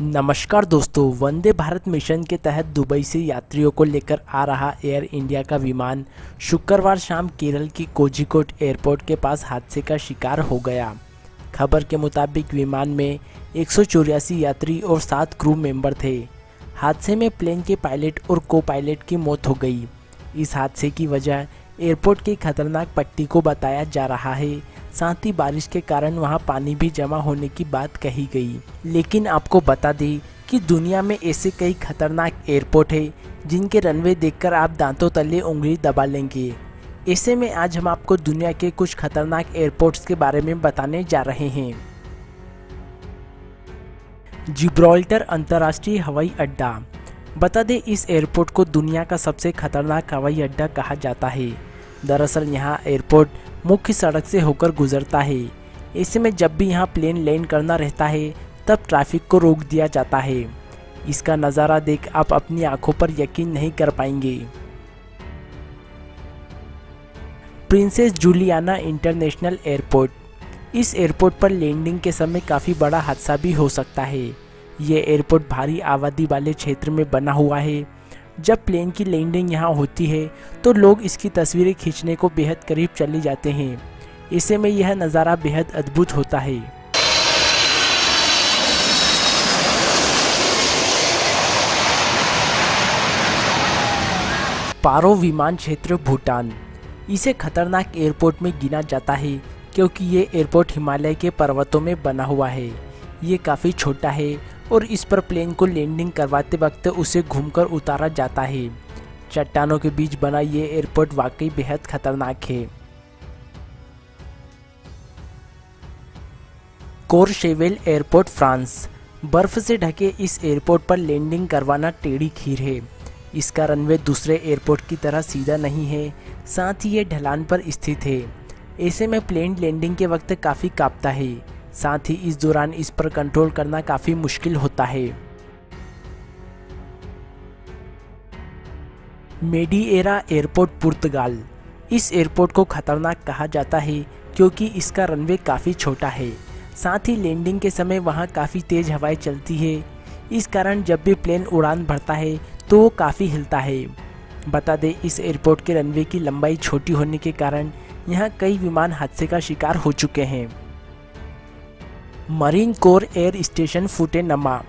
नमस्कार दोस्तों, वंदे भारत मिशन के तहत दुबई से यात्रियों को लेकर आ रहा एयर इंडिया का विमान शुक्रवार शाम केरल की कोझिकोड एयरपोर्ट के पास हादसे का शिकार हो गया। खबर के मुताबिक विमान में एक सौ चौरासी यात्री और सात क्रू मेंबर थे। हादसे में प्लेन के पायलट और को पायलट की मौत हो गई। इस हादसे की वजह एयरपोर्ट की खतरनाक पट्टी को बताया जा रहा है। साथ ही बारिश के कारण वहाँ पानी भी जमा होने की बात कही गई। लेकिन आपको बता दें कि दुनिया में ऐसे कई खतरनाक एयरपोर्ट है, जिनके रनवे देखकर आप दांतों तले उंगली दबा लेंगे। ऐसे में आज हम आपको दुनिया के कुछ खतरनाक एयरपोर्ट्स के बारे में बताने जा रहे हैं। जिब्रॉल्टर अंतर्राष्ट्रीय हवाई अड्डा। बता दें इस एयरपोर्ट को दुनिया का सबसे खतरनाक हवाई अड्डा कहा जाता है। दरअसल यहाँ एयरपोर्ट मुख्य सड़क से होकर गुजरता है। ऐसे में जब भी यहाँ प्लेन लैंड करना रहता है, तब ट्रैफ़िक को रोक दिया जाता है। इसका नज़ारा देख आप अपनी आँखों पर यकीन नहीं कर पाएँगे। Princess Juliana International Airport. इस एयरपोर्ट पर लैंडिंग के समय काफ़ी बड़ा हादसा भी हो सकता है। ये एयरपोर्ट भारी आबादी वाले क्षेत्र में बना हुआ है। जब प्लेन की लैंडिंग यहाँ होती है तो लोग इसकी तस्वीरें खींचने को बेहद करीब चले जाते हैं। ऐसे में यह नज़ारा बेहद अद्भुत होता है। पारो विमान क्षेत्र, भूटान। इसे खतरनाक एयरपोर्ट में गिना जाता है, क्योंकि ये एयरपोर्ट हिमालय के पर्वतों में बना हुआ है। ये काफ़ी छोटा है और इस पर प्लेन को लैंडिंग करवाते वक्त उसे घूमकर उतारा जाता है। चट्टानों के बीच बना ये एयरपोर्ट वाकई बेहद खतरनाक है। कोरशेवेल एयरपोर्ट फ्रांस बर्फ़ से ढके इस एयरपोर्ट पर लैंडिंग करवाना टेढ़ी खीर है। इसका रनवे दूसरे एयरपोर्ट की तरह सीधा नहीं है, साथ ही ये ढलान पर स्थित है। ऐसे में प्लेन लैंडिंग के वक्त काफ़ी कांपता है। साथ ही इस दौरान इस पर कंट्रोल करना काफ़ी मुश्किल होता है। Madeira airport, Portugal. इस एयरपोर्ट को खतरनाक कहा जाता है क्योंकि इसका रनवे काफ़ी छोटा है। साथ ही लैंडिंग के समय वहाँ काफ़ी तेज़ हवाएँ चलती है। इस कारण जब भी प्लेन उड़ान भरता है तो वो काफ़ी हिलता है। बता दें, इस एयरपोर्ट के रनवे की लंबाई छोटी होने के कारण यहाँ कई विमान हादसे का शिकार हो चुके हैं। मरीन कोर एयर स्टेशन फूटे नमा।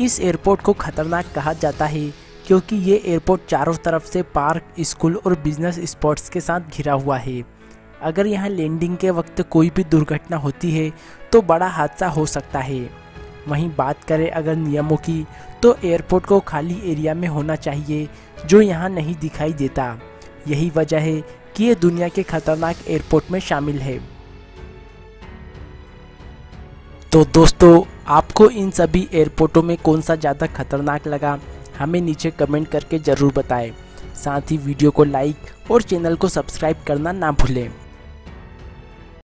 इस एयरपोर्ट को खतरनाक कहा जाता है, क्योंकि ये एयरपोर्ट चारों तरफ़ से पार्क, स्कूल और बिज़नेस स्पॉट्स के साथ घिरा हुआ है। अगर यहाँ लैंडिंग के वक्त कोई भी दुर्घटना होती है तो बड़ा हादसा हो सकता है। वहीं बात करें अगर नियमों की तो एयरपोर्ट को खाली एरिया में होना चाहिए, जो यहाँ नहीं दिखाई देता। यही वजह है कि ये दुनिया के खतरनाक एयरपोर्ट में शामिल है। तो दोस्तों, आपको इन सभी एयरपोर्टों में कौन सा ज़्यादा खतरनाक लगा, हमें नीचे कमेंट करके ज़रूर बताएँ। साथ ही वीडियो को लाइक और चैनल को सब्सक्राइब करना ना भूलें।